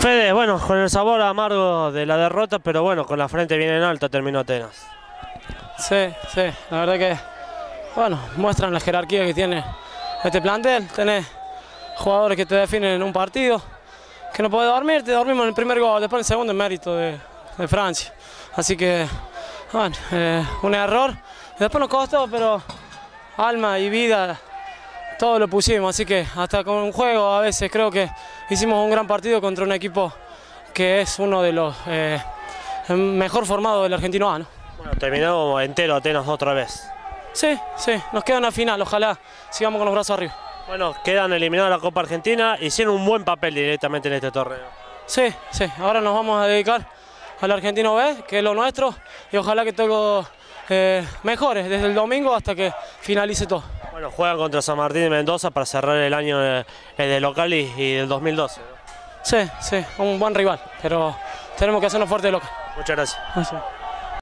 Fede, bueno, con el sabor amargo de la derrota, pero bueno, con la frente bien en alta terminó Atenas. Sí, sí, la verdad que, bueno, muestran la jerarquía que tiene este plantel. Tenés jugadores que te definen en un partido, que no podés dormir, te dormimos en el primer gol, después en el segundo en mérito de, de Francia. Así que, bueno, eh, un error. Después nos costó, pero alma y vida, todo lo pusimos. Así que hasta con un juego a veces creo que hicimos un gran partido contra un equipo que es uno de los eh, mejor formados del argentino A. ¿no? Bueno, terminó entero Atenas otra vez. Sí, sí, nos queda una final, ojalá sigamos con los brazos arriba. Bueno, quedan eliminados la Copa Argentina, hicieron un buen papel directamente en este torneo. Sí, sí, ahora nos vamos a dedicar al Argentino B, que es lo nuestro, y ojalá que todo eh, mejore desde el domingo hasta que finalice todo. Bueno, juegan contra San Martín de Mendoza para cerrar el año de, de local y, y, del 2012. ¿no? Sí, sí, un buen rival, pero tenemos que hacernos fuerte de local. Muchas gracias. gracias.